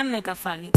Emeka Fali.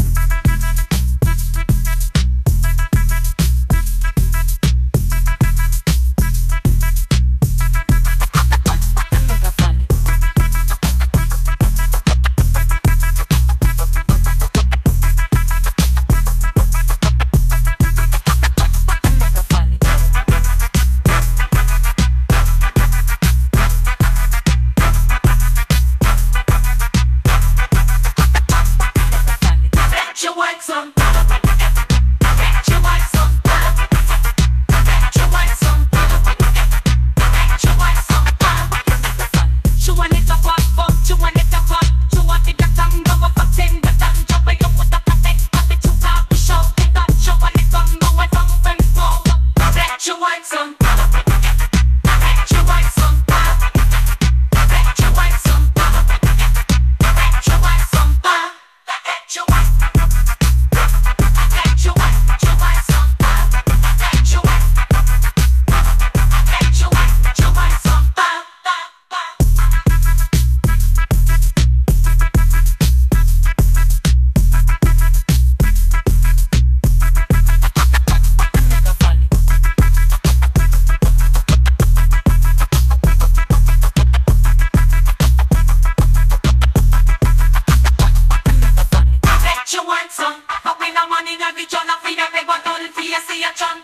Domina Vichona, Fia Rebotol, Fia Siachon.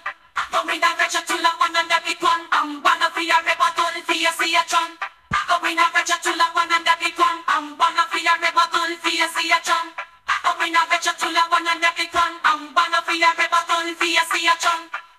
Domina Vechatula, one and every one. I'm one of Fia Rebotol, Fia Siachon. Domina Vechatula, one and every one. I'm one of Fia Rebotol, Fia Siachon. Domina Vechatula, one and every one. I'm one of Fia Rebotol, Fia Siachon.